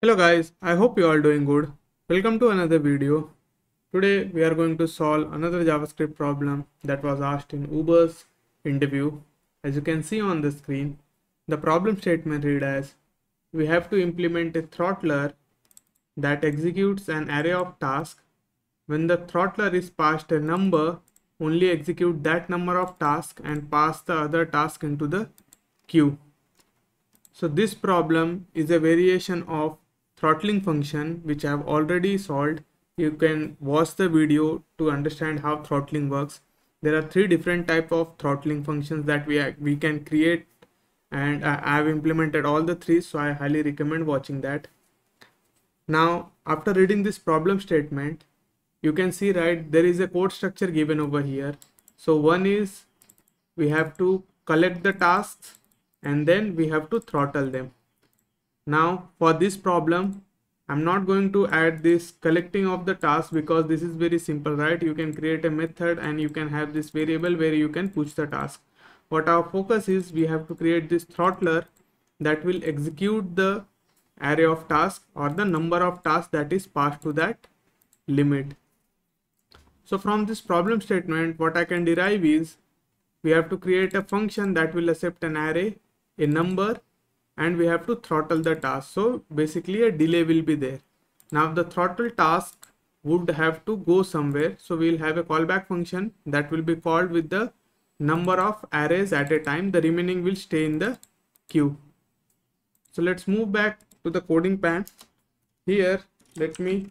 Hello guys, I hope you are doing good. Welcome to another video. Today we are going to solve another JavaScript problem that was asked in Uber's interview. As you can see on the screen, the problem statement read as we have to implement a throttler that executes an array of tasks. When the throttler is passed a number, only execute that number of tasks and pass the other task into the queue. So this problem is a variation of throttling function which I have already solved. You can watch the video to understand how throttling works. There are three different type of throttling functions that we, we can create and I have implemented all the three so I highly recommend watching that. Now after reading this problem statement you can see right there is a code structure given over here. So one is we have to collect the tasks and then we have to throttle them now for this problem i'm not going to add this collecting of the task because this is very simple right? You can create a method and you can have this variable where you can push the task. What our focus is we have to create this throttler that will execute the array of tasks or the number of tasks that is passed to that limit. So from this problem statement what i can derive is we have to create a function that will accept an array a number and we have to throttle the task. So basically a delay will be there. Now the throttle task would have to go somewhere. So we'll have a callback function that will be called with the number of arrays at a time. The remaining will stay in the queue. So let's move back to the coding pan. Here let me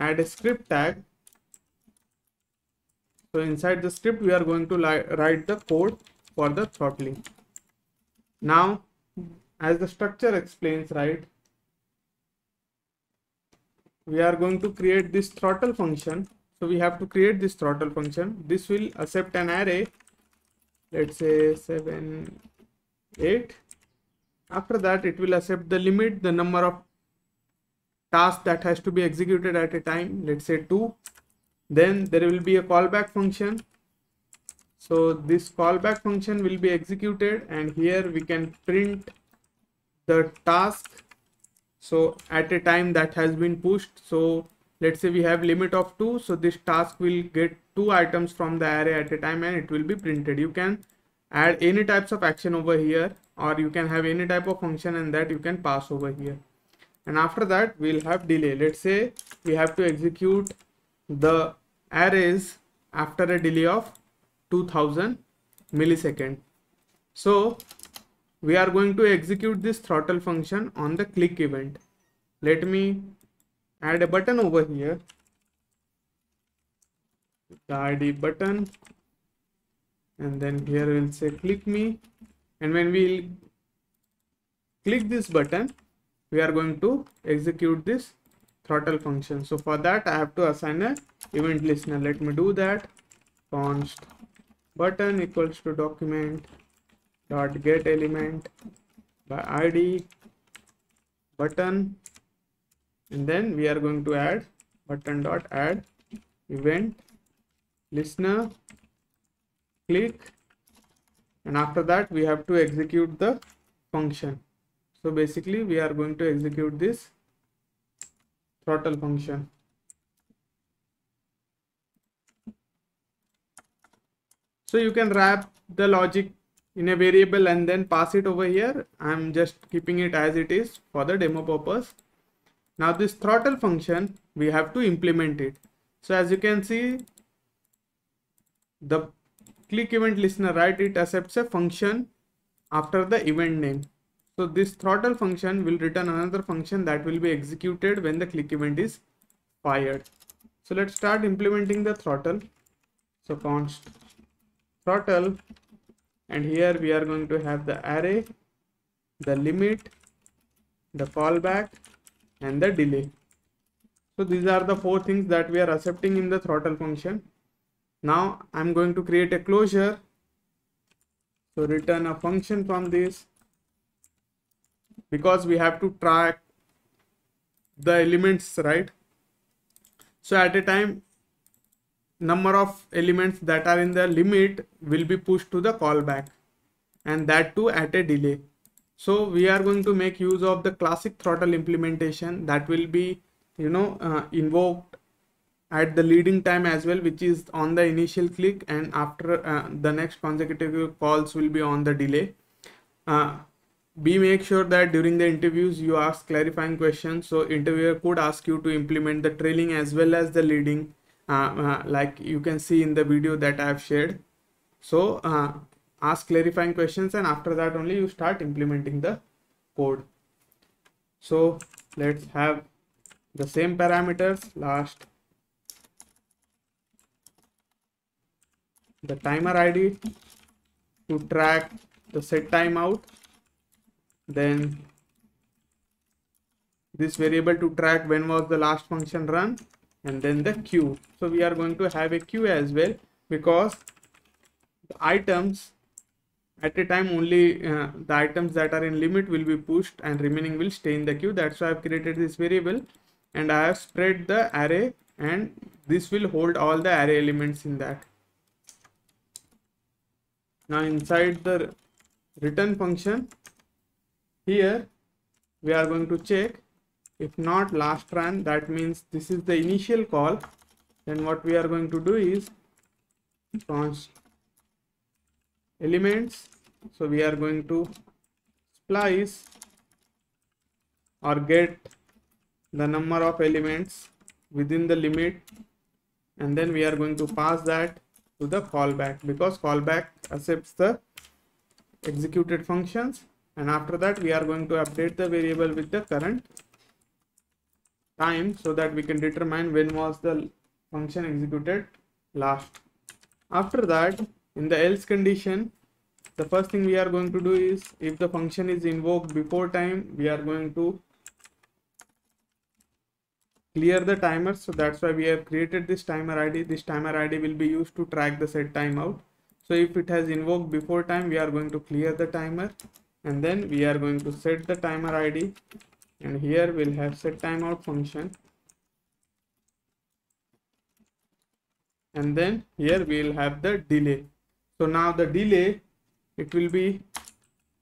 add a script tag. So inside the script we are going to write the code for the throttling now, as the structure explains, right, we are going to create this throttle function. So we have to create this throttle function. This will accept an array, let's say 7, 8. After that, it will accept the limit, the number of tasks that has to be executed at a time, let's say 2. Then there will be a callback function so this callback function will be executed and here we can print the task. So at a time that has been pushed. So let's say we have limit of 2 so this task will get two items from the array at a time and it will be printed. You can add any types of action over here or you can have any type of function and that you can pass over here. And after that we'll have delay. Let's say we have to execute the arrays after a delay of 2000 millisecond. So we are going to execute this throttle function on the click event. Let me add a button over here. The id button. And then here we'll say click me. And when we click this button we are going to execute this throttle function. So for that i have to assign a event listener. Let me do that. Const button equals to document dot get element by id button. And then we are going to add button dot add event. Listener. Click. And after that we have to execute the function. So basically we are going to execute this throttle function so you can wrap the logic in a variable and then pass it over here. I'm just keeping it as it is for the demo purpose. Now this throttle function we have to implement it. So as you can see the click event listener right it accepts a function after the event name. So this throttle function will return another function that will be executed when the click event is fired. So let's start implementing the throttle. So const throttle and here we are going to have the array the limit the callback and the delay. So these are the four things that we are accepting in the throttle function. Now i'm going to create a closure. So return a function from this. Because we have to track the elements right? So at a time number of elements that are in the limit will be pushed to the callback. And that too at a delay. So we are going to make use of the classic throttle implementation that will be you know uh, invoked at the leading time as well which is on the initial click and after uh, the next consecutive calls will be on the delay. Uh, make sure that during the interviews you ask clarifying questions. So interviewer could ask you to implement the trailing as well as the leading like you can see in the video that i have shared. So uh, ask clarifying questions and after that only you start implementing the code. So let's have the same parameters. Last. The timer id to track the set timeout then this variable to track when was the last function run and then the queue so we are going to have a queue as well because the items at a time only uh, the items that are in limit will be pushed and remaining will stay in the queue that's why i've created this variable and i have spread the array and this will hold all the array elements in that. Now inside the return function here we are going to check if not last run that means this is the initial call. Then what we are going to do is const elements. So we are going to splice or get the number of elements within the limit. And then we are going to pass that to the callback because callback accepts the executed functions. And after that we are going to update the variable with the current time so that we can determine when was the function executed last. After that in the else condition the first thing we are going to do is if the function is invoked before time we are going to clear the timer. So that's why we have created this timer id this timer id will be used to track the set timeout so if it has invoked before time we are going to clear the timer and then we are going to set the timer id and here we'll have set timeout function. And then here we'll have the delay. So now the delay it will be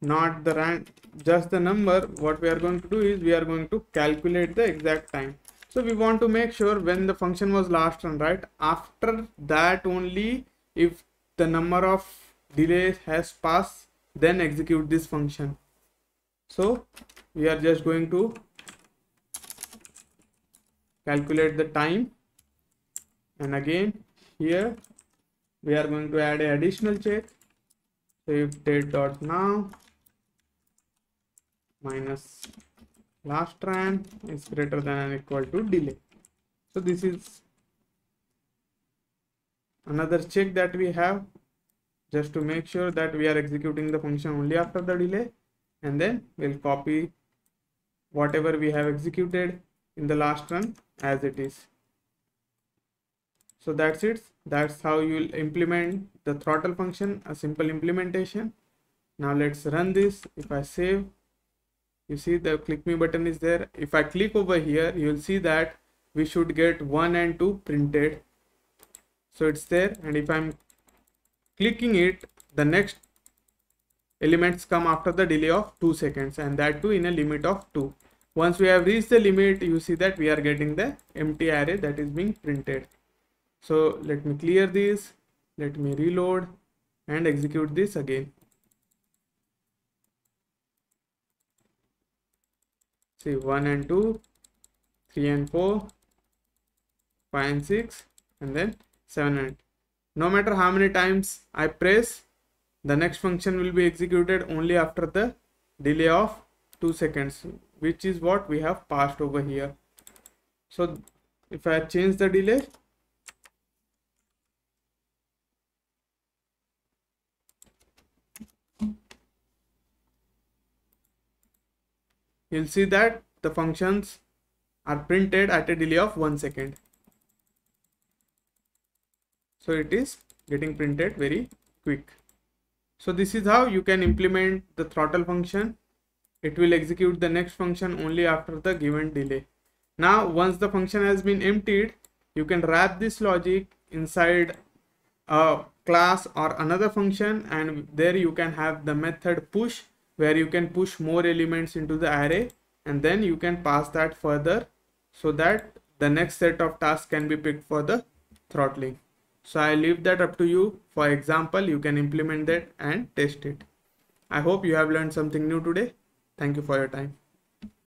not the rand just the number. What we are going to do is we are going to calculate the exact time. So we want to make sure when the function was last run right? After that only if the number of delays has passed then execute this function so we are just going to calculate the time. And again here we are going to add an additional check. So if date dot now minus last run is greater than or equal to delay. So this is another check that we have just to make sure that we are executing the function only after the delay and then we'll copy whatever we have executed in the last run as it is. So that's it. That's how you'll implement the throttle function a simple implementation. Now let's run this. If i save you see the click me button is there. If i click over here you'll see that we should get 1 and 2 printed. So it's there. And if i'm clicking it the next elements come after the delay of 2 seconds and that too in a limit of 2 once we have reached the limit you see that we are getting the empty array that is being printed. So let me clear this let me reload and execute this again. See 1 and 2 3 and 4 5 and 6 and then 7 and no matter how many times I press the next function will be executed only after the delay of 2 seconds which is what we have passed over here. So if I change the delay you'll see that the functions are printed at a delay of 1 second. So it is getting printed very quick so this is how you can implement the throttle function it will execute the next function only after the given delay now once the function has been emptied you can wrap this logic inside a class or another function and there you can have the method push where you can push more elements into the array and then you can pass that further so that the next set of tasks can be picked for the throttling. So I leave that up to you. For example, you can implement that and test it. I hope you have learned something new today. Thank you for your time.